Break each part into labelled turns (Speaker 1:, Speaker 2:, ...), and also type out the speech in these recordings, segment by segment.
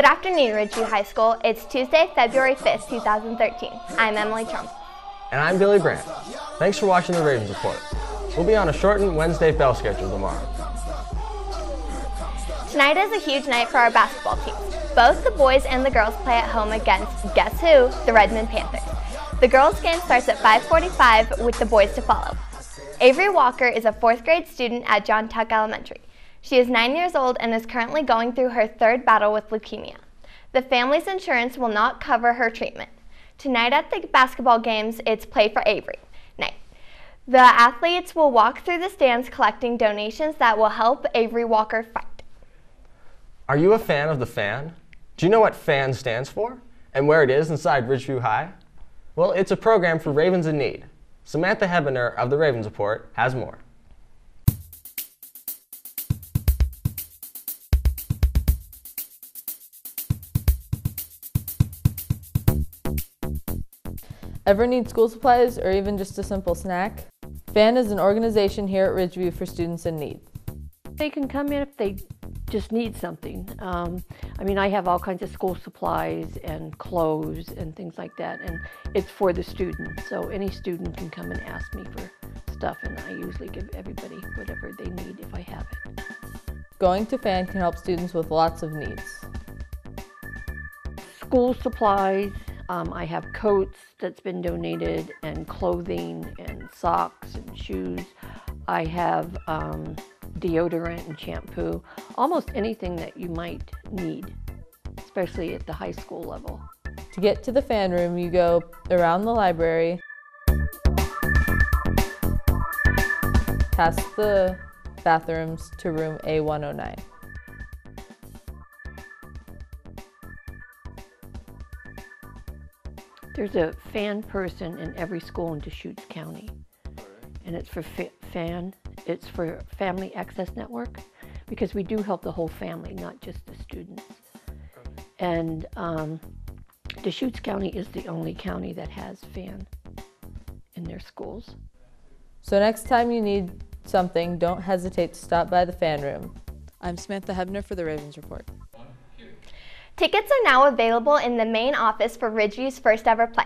Speaker 1: Good afternoon, Ridgeview High School. It's Tuesday, February 5th, 2013. I'm Emily Trump.
Speaker 2: And I'm Billy Brandt. Thanks for watching the Ravens Report. We'll be on a shortened Wednesday bell schedule tomorrow.
Speaker 1: Tonight is a huge night for our basketball teams. Both the boys and the girls play at home against, guess who, the Redmond Panthers. The girls' game starts at 5.45 with the boys to follow. Avery Walker is a fourth grade student at John Tuck Elementary. She is nine years old and is currently going through her third battle with leukemia. The family's insurance will not cover her treatment. Tonight at the basketball games, it's play for Avery night. The athletes will walk through the stands collecting donations that will help Avery Walker fight.
Speaker 2: Are you a fan of the FAN? Do you know what FAN stands for and where it is inside Ridgeview High? Well, it's a program for Ravens in need. Samantha Hebener of the Ravens Report has more.
Speaker 3: Ever need school supplies or even just a simple snack? FAN is an organization here at Ridgeview for students in need.
Speaker 4: They can come in if they just need something. Um, I mean, I have all kinds of school supplies and clothes and things like that, and it's for the students. So any student can come and ask me for stuff, and I usually give everybody whatever they need if I have it.
Speaker 3: Going to FAN can help students with lots of needs.
Speaker 4: School supplies, um, I have coats that's been donated, and clothing, and socks, and shoes. I have um, deodorant and shampoo, almost anything that you might need, especially at the high school level.
Speaker 3: To get to the fan room, you go around the library, past the bathrooms to room A109.
Speaker 4: There's a fan person in every school in Deschutes County, and it's for fan. It's for Family Access Network because we do help the whole family, not just the students. And um, Deschutes County is the only county that has fan in their schools.
Speaker 3: So next time you need something, don't hesitate to stop by the fan room. I'm Samantha Hebner for the Ravens Report.
Speaker 1: Tickets are now available in the main office for Ridgeview's first ever play,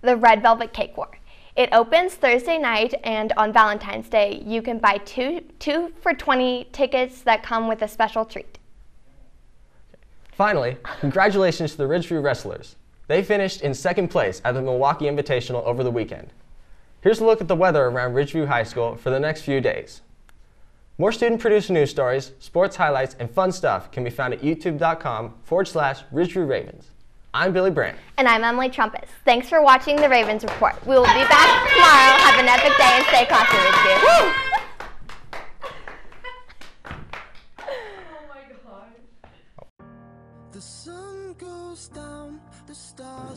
Speaker 1: the Red Velvet Cake War. It opens Thursday night and on Valentine's Day, you can buy two, two for 20 tickets that come with a special treat.
Speaker 2: Finally, congratulations to the Ridgeview Wrestlers. They finished in second place at the Milwaukie Invitational over the weekend. Here's a look at the weather around Ridgeview High School for the next few days. More student-produced news stories, sports highlights, and fun stuff can be found at youtube.com forward slash Ridgeview Ravens. I'm Billy Brandt.
Speaker 1: And I'm Emily Trumpus. Thanks for watching the Ravens Report. We will be back tomorrow. Have an epic day and stay classy, Ridgeview.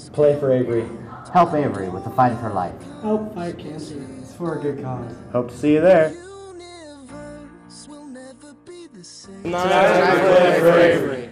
Speaker 5: Oh Play for Avery.
Speaker 6: Help Avery with the fight for life.
Speaker 7: Help fight cancer. It's for a good cause.
Speaker 5: Hope to see you there.
Speaker 2: Tonight, play for Avery.